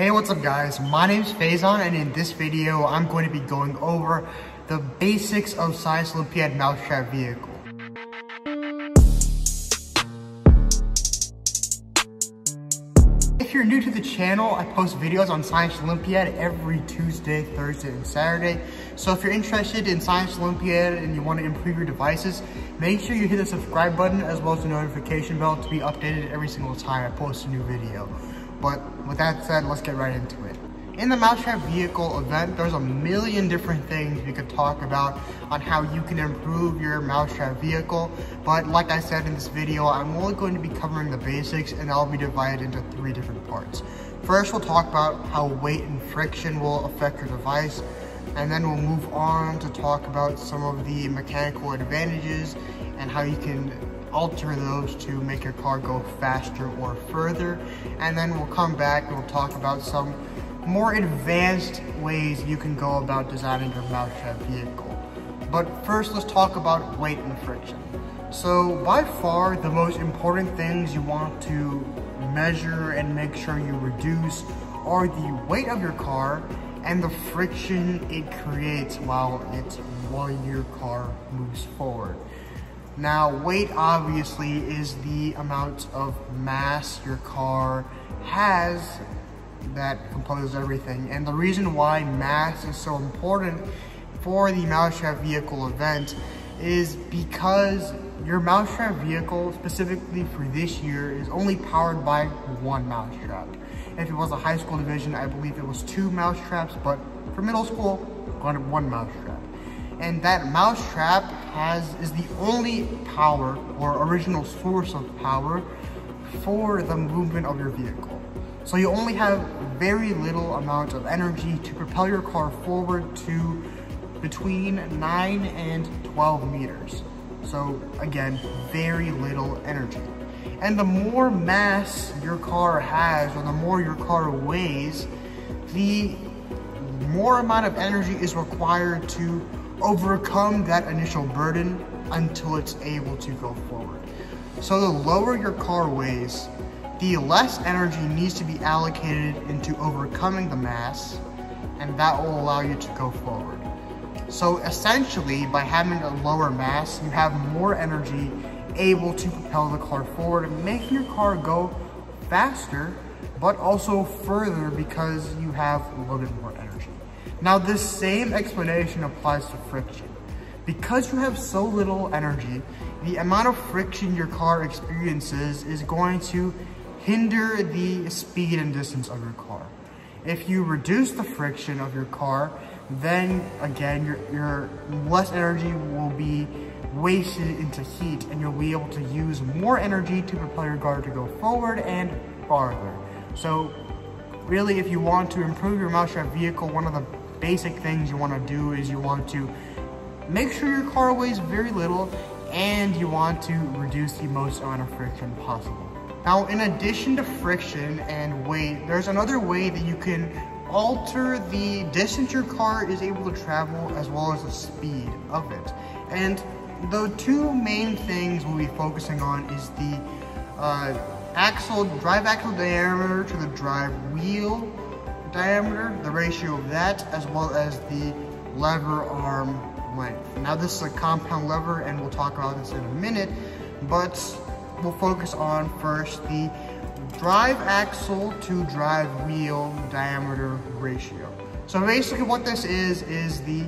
Hey, what's up guys? My name is Faison and in this video, I'm going to be going over the basics of Science Olympiad Mousetrap Vehicle. If you're new to the channel, I post videos on Science Olympiad every Tuesday, Thursday, and Saturday. So if you're interested in Science Olympiad and you want to improve your devices, make sure you hit the subscribe button as well as the notification bell to be updated every single time I post a new video. But with that said, let's get right into it. In the Mousetrap Vehicle event, there's a million different things we could talk about on how you can improve your Mousetrap Vehicle. But like I said in this video, I'm only going to be covering the basics and I'll be divided into three different parts. First, we'll talk about how weight and friction will affect your device. And then we'll move on to talk about some of the mechanical advantages and how you can alter those to make your car go faster or further. And then we'll come back and we'll talk about some more advanced ways you can go about designing your mousetrap vehicle. But first, let's talk about weight and friction. So by far, the most important things you want to measure and make sure you reduce are the weight of your car and the friction it creates while it while your car moves forward. Now, weight obviously is the amount of mass your car has that composes everything. And the reason why mass is so important for the Mousetrap vehicle event is because your Mousetrap vehicle, specifically for this year, is only powered by one Mousetrap. If it was a high school division, I believe it was two Mousetraps, but for middle school, one Mousetrap and that mousetrap has is the only power or original source of power for the movement of your vehicle. So you only have very little amount of energy to propel your car forward to between 9 and 12 meters. So again, very little energy. And the more mass your car has or the more your car weighs, the more amount of energy is required to overcome that initial burden until it's able to go forward. So the lower your car weighs, the less energy needs to be allocated into overcoming the mass, and that will allow you to go forward. So essentially, by having a lower mass, you have more energy able to propel the car forward, making your car go faster, but also further because you have a little bit more energy. Now this same explanation applies to friction. Because you have so little energy, the amount of friction your car experiences is going to hinder the speed and distance of your car. If you reduce the friction of your car, then again, your, your less energy will be wasted into heat and you'll be able to use more energy to propel your car to go forward and farther. So really, if you want to improve your mousetrap vehicle, one of the basic things you want to do is you want to make sure your car weighs very little and you want to reduce the most amount of friction possible. Now, in addition to friction and weight, there's another way that you can alter the distance your car is able to travel as well as the speed of it. And the two main things we'll be focusing on is the uh, axle, drive axle diameter to the drive wheel diameter, the ratio of that, as well as the lever arm length. Now this is a compound lever and we'll talk about this in a minute, but we'll focus on first the drive axle to drive wheel diameter ratio. So basically what this is, is the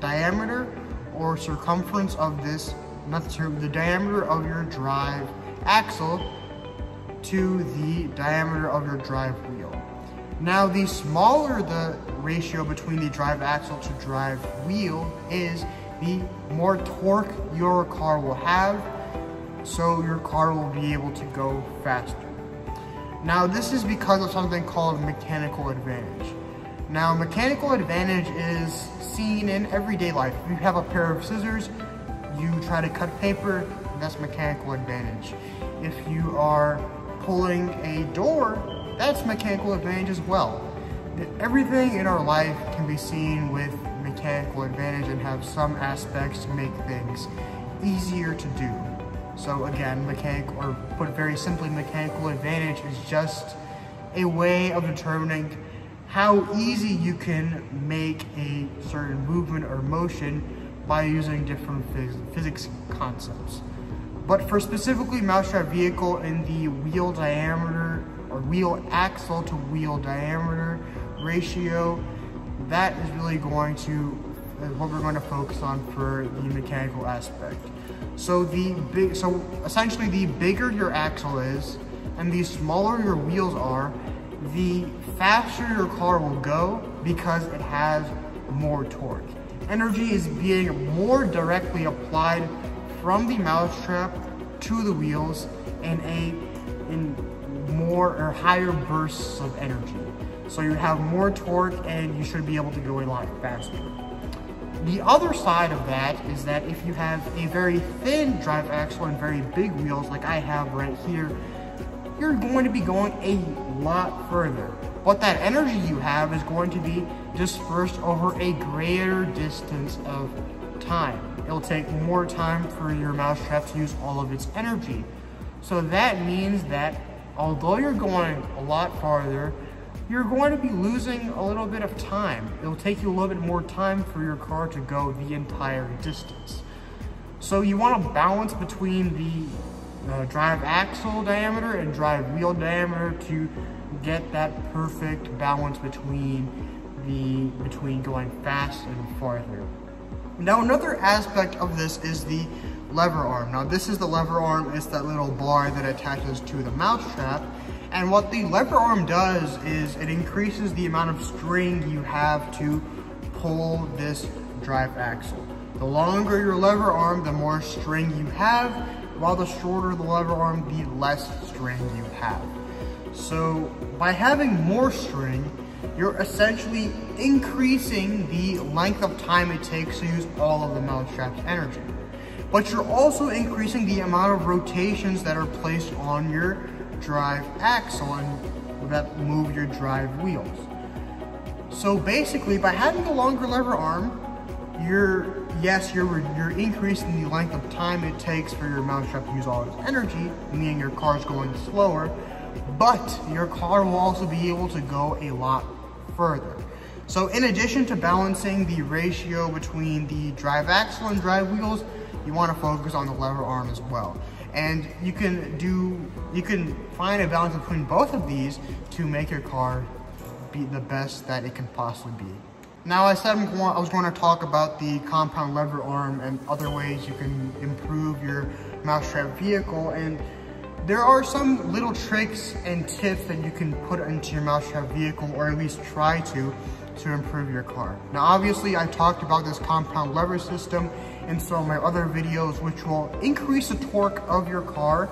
diameter or circumference of this, not the, the diameter of your drive axle to the diameter of your drive wheel. Now, the smaller the ratio between the drive axle to drive wheel is, the more torque your car will have, so your car will be able to go faster. Now, this is because of something called mechanical advantage. Now, mechanical advantage is seen in everyday life. If you have a pair of scissors, you try to cut paper, that's mechanical advantage. If you are pulling a door, that's mechanical advantage as well. Everything in our life can be seen with mechanical advantage and have some aspects to make things easier to do. So again, mechanical, or put very simply, mechanical advantage is just a way of determining how easy you can make a certain movement or motion by using different phys physics concepts. But for specifically mousetrap vehicle in the wheel diameter wheel axle to wheel diameter ratio, that is really going to uh, what we're going to focus on for the mechanical aspect. So the big, so essentially the bigger your axle is and the smaller your wheels are, the faster your car will go because it has more torque. Energy is being more directly applied from the mousetrap to the wheels in a in more or higher bursts of energy. So you have more torque and you should be able to go a lot faster. The other side of that is that if you have a very thin drive axle and very big wheels like I have right here, you're going to be going a lot further. But that energy you have is going to be dispersed over a greater distance of time. It'll take more time for your mousetrap to use all of its energy. So that means that although you're going a lot farther, you're going to be losing a little bit of time. It'll take you a little bit more time for your car to go the entire distance. So you want to balance between the uh, drive axle diameter and drive wheel diameter to get that perfect balance between the between going fast and farther. Now another aspect of this is the lever arm. Now this is the lever arm, it's that little bar that attaches to the mousetrap and what the lever arm does is it increases the amount of string you have to pull this drive axle. The longer your lever arm, the more string you have, while the shorter the lever arm, the less string you have. So by having more string, you're essentially increasing the length of time it takes to use all of the mousetrap's energy. But you're also increasing the amount of rotations that are placed on your drive axle and that move your drive wheels. So basically, by having a longer lever arm, you're, yes, you're, you're increasing the length of time it takes for your mousetrap to use all its energy, meaning your car's going slower, but your car will also be able to go a lot further. So in addition to balancing the ratio between the drive axle and drive wheels, you want to focus on the lever arm as well. And you can do, you can find a balance between both of these to make your car be the best that it can possibly be. Now I said I was going to talk about the compound lever arm and other ways you can improve your mousetrap vehicle and there are some little tricks and tips that you can put into your mousetrap vehicle or at least try to to improve your car. Now obviously I talked about this compound lever system in some of my other videos which will increase the torque of your car.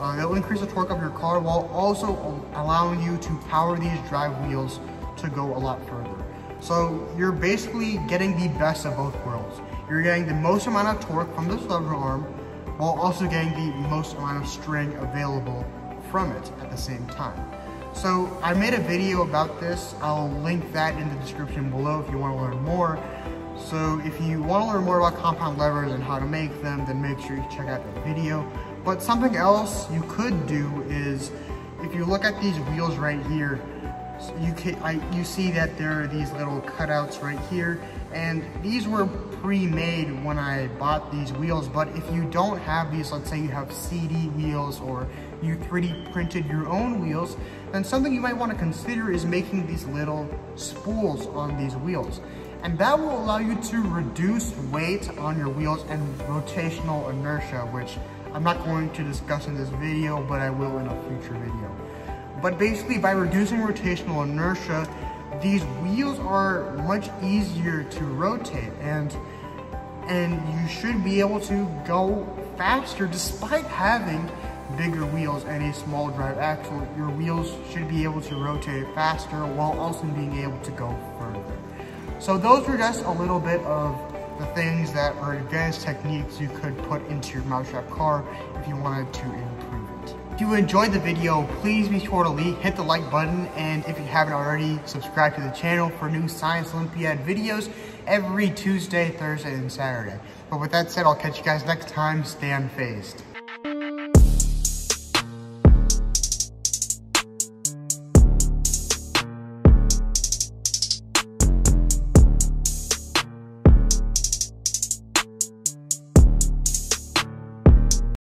Uh, will increase the torque of your car while also allowing you to power these drive wheels to go a lot further. So you're basically getting the best of both worlds. You're getting the most amount of torque from this lever arm while also getting the most amount of string available from it at the same time. So I made a video about this. I'll link that in the description below if you want to learn more. So if you want to learn more about compound levers and how to make them, then make sure you check out the video. But something else you could do is, if you look at these wheels right here, you can I, you see that there are these little cutouts right here. And these were pre-made when I bought these wheels. But if you don't have these let's say you have CD wheels or you 3D printed your own wheels then something you might want to consider is making these little spools on these wheels and that will allow you to reduce weight on your wheels and rotational inertia which I'm not going to discuss in this video but I will in a future video. But basically by reducing rotational inertia, these wheels are much easier to rotate and and you should be able to go faster despite having bigger wheels and a small drive axle. Your wheels should be able to rotate faster while also being able to go further. So those were just a little bit of the things that are advanced techniques you could put into your mousetrap car if you wanted to improve it. if you enjoyed the video, please be sure to hit the like button and if you haven't already, subscribe to the channel for new Science Olympiad videos every Tuesday, Thursday, and Saturday. But with that said, I'll catch you guys next time. Stay Unphayzed.